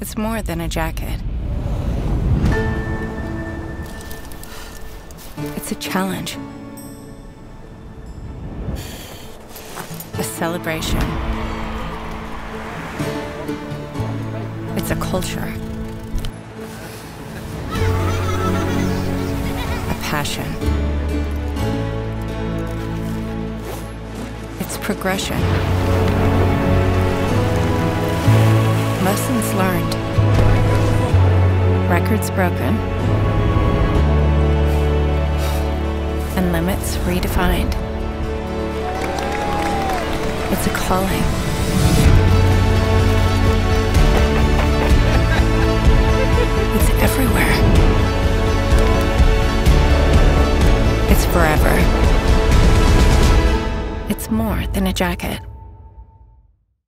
It's more than a jacket. It's a challenge. A celebration. It's a culture. A passion. It's progression. Lessons learned. Records broken. And limits redefined. It's a calling. It's everywhere. It's forever. It's more than a jacket.